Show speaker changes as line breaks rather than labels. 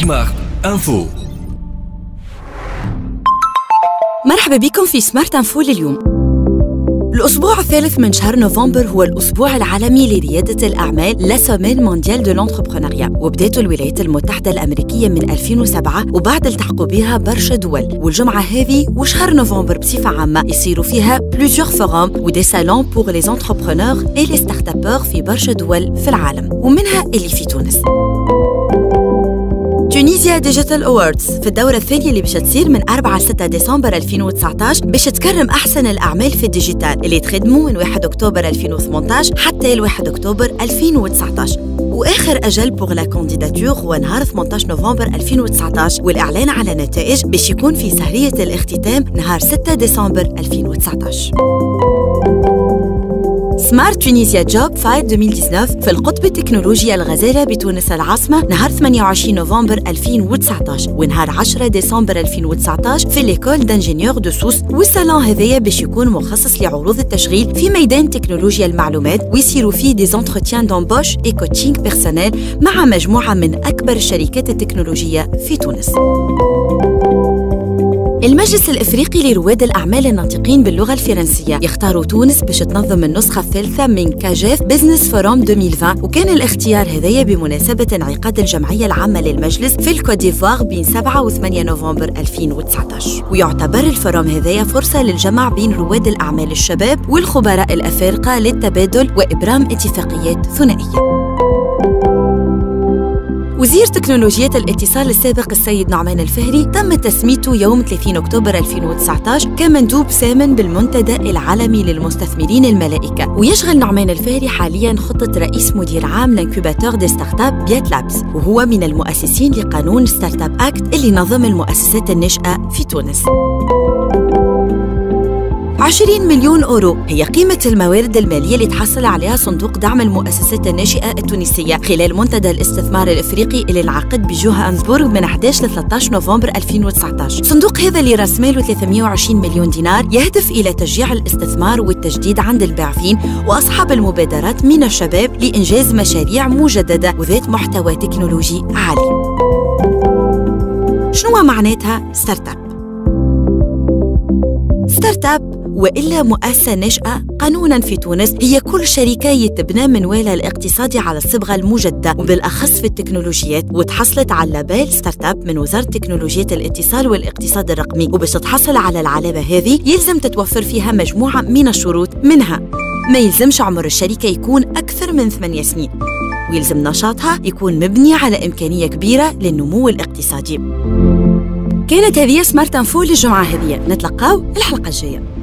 Smart Info
مرحبا بكم في Smart Info لليوم. الأسبوع الثالث من شهر نوفمبر هو الأسبوع العالمي لريادة الأعمال la semaine mondiale de l'entrepreneuriat وبداته الولايات المتحدة الأمريكية من 2007 وبعد التحقوا بها برشا دول. والجمعة هذه وشهر نوفمبر بصفة عامة يصيروا فيها plusieurs forums و des salons pour les entrepreneurs et les start-up في برشا دول في العالم ومنها اللي في تونس. Tunisia Digital Awards في الدورة الثانية اللي باش تصير من 4 ل 6 ديسمبر 2019 باش تكرم أحسن الأعمال في ال digital اللي تخدموا من 1 أكتوبر 2018 حتى ل 1 أكتوبر 2019 وآخر أجل pour la candidature هو نهار 18 نوفمبر 2019 والإعلان على نتائج باش يكون في سهرية الاختتام نهار 6 ديسمبر 2019 Smart Tunisia Job Fair 2019 في القطب التكنولوجيا الغزالة بتونس العاصمة نهار 28 نوفمبر 2019 ونهار 10 ديسمبر 2019 في l'école d'ingénieurs de Sousse والصالون هذايا باش يكون مخصص لعروض التشغيل في ميدان تكنولوجيا المعلومات ويصيروا فيه des entretiens d'embauche et coaching personnel مع مجموعة من أكبر الشركات التكنولوجية في تونس. المجلس الإفريقي لرواد الأعمال الناطقين باللغة الفرنسية. يختار تونس باش تنظم النسخة الثالثة من CAJEF Business Forum 2020 وكان الاختيار هذايا بمناسبة انعقاد الجمعية العامة للمجلس في الكوت ديفوار بين 7 و 8 نوفمبر 2019 ويعتبر ال forum هذايا فرصة للجمع بين رواد الأعمال الشباب والخبراء الأفارقة للتبادل وإبرام اتفاقيات ثنائية. وزير تكنولوجيات الاتصال السابق السيد نعمان الفهري تم تسميته يوم 30 أكتوبر 2019 كمندوب سامي بالمنتدى العالمي للمستثمرين الملائكة. ويشغل نعمان الفهري حاليا خطة رئيس مدير عام l'incubateur des start-up BIAT Labs وهو من المؤسسين لقانون Startup Act اللي نظم المؤسسات الناشئة في تونس. 20 مليون أورو هي قيمة الموارد المالية اللي تحصل عليها صندوق دعم المؤسسات الناشئة التونسية خلال منتدى الاستثمار الإفريقي اللي انعقد بجوهانسبورغ من 11 ل 13 نوفمبر 2019 صندوق هذا اللي راس ماله 320 مليون دينار يهدف إلى تشجيع الاستثمار والتجديد عند الباعثين وأصحاب المبادرات من الشباب لإنجاز مشاريع مجددة وذات محتوى تكنولوجي عالي. شنو معناتها؟ start-up؟ start-up وإلا مؤسسة ناشئة قانونا في تونس هي كل شركة يتبنى منوالها الاقتصادي على الصبغة المجددة وبالأخص في التكنولوجيات وتحصلت على label start-up من وزارة تكنولوجيات الاتصال والاقتصاد الرقمي. وباش تحصل على العلامة هذه يلزم تتوفر فيها مجموعة من الشروط منها ما يلزمش عمر الشركة يكون أكثر من ثمانية سنين ويلزم نشاطها يكون مبني على إمكانية كبيرة للنمو الاقتصادي. كانت هذه سمارت انفو للجمعة هذه نتلقاو الحلقة الجاية.